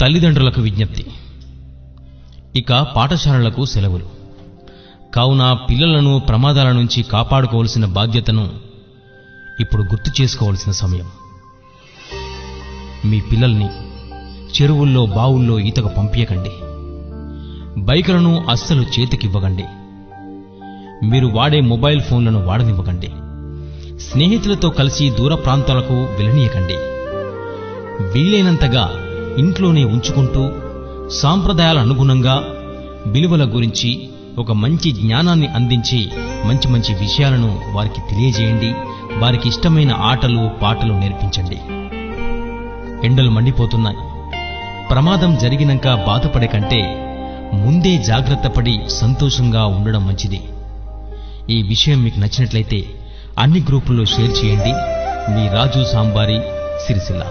తల్లిదండ్రులకు విజ్ఞప్తి. ఇక పాఠశాలలకు సెలవులు. కావున పిల్లలను ప్రమాదాల నుంచి కాపాడుకోవలసిన బాధ్యతను ఇప్పుడు గుర్తు చేసుకోవలసిన సమయం. మీ పిల్లల్ని చెరువుల్లో బావుల్లో ఈతకు పంపించకండి బైకులను అస్సలు చేతికివ్వకండి. మీరు వాడే మొబైల్ ఫోన్లను వాడనివ్వకండి. స్నేహితులతో కలిసి దూర ప్రాంతాలకు వెళ్ళనీయకండి. వీలైనంతగా ఇంట్లోనే ఉంచుకుంటూ సాంప్రదాయాల అనుగుణంగా విలువల గురించి ఒక మంచి జ్ఞానాన్ని అందించి మంచి మంచి విషయాలను వారికి తెలియజేయండి. వారికి ఇష్టమైన ఆటలు పాటలు నేర్పించండి. ఎండలు మండిపోతున్నాయి. ప్రమాదం జరిగినాక బాధపడే కంటే ముందే జాగ్రత్త పడి సంతోషంగా ఉండడం మంచిది. ఈ విషయం మీకు నచ్చినట్లయితే అన్ని గ్రూపుల్లో షేర్ చేయండి. మీ రాజు సాంబారి సిరిసిల్ల.